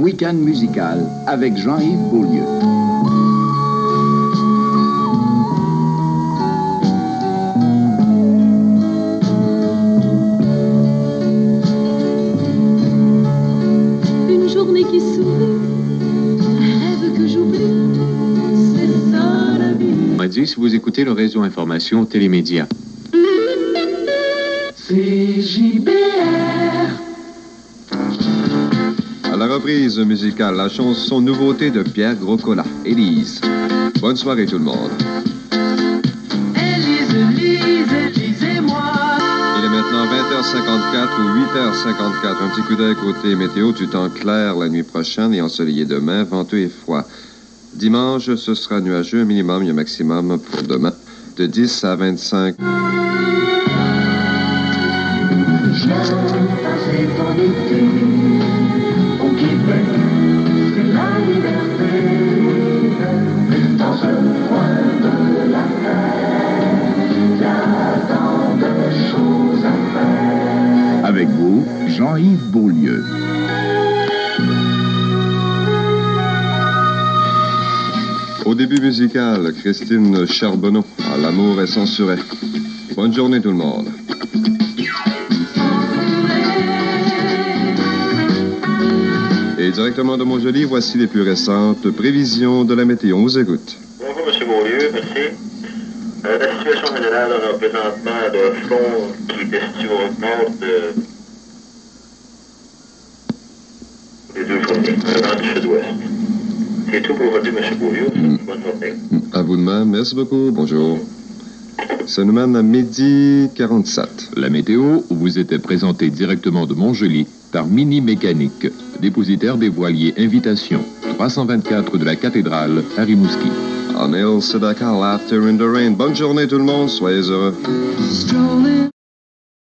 week-end musical avec Jean-Yves Beaulieu. Une journée qui sourit, un rêve que j'oublie, c'est ça la vie. On dit si vous écoutez le réseau information télémédia. À la reprise musicale, la chanson nouveauté de Pierre Groscola, Élise. Bonne soirée tout le monde. Élise, Élise, Élise et moi. Il est maintenant 20h54 ou 8h54. Un petit coup d'œil côté météo du temps clair la nuit prochaine et ensoleillé demain, venteux et froid. Dimanche, ce sera nuageux, un minimum et un maximum pour demain de 10 à 25. Viens Jean-Yves Beaulieu. Au début musical, Christine Charbonneau, à L'amour est censuré. Bonne journée tout le monde. Et directement de Montjoli, voici les plus récentes prévisions de la météo. On vous écoute. Bonjour, M. Beaulieu, merci. Euh, la situation générale, on a présentement le front qui est situé au nord de... C'est tout pour aujourd'hui, M. Beaulieu. Bonne journée. À vous de même. Merci beaucoup. Bonjour. Ça nous mène à midi 47. La météo vous était présentée directement de Montjoli par Mini Mécanique, dépositaire des voiliers Invitation, 324 de la cathédrale à Rimouski. On Hill Sedaka, Laughter in the Rain. Bonne journée tout le monde. Soyez heureux. Strolling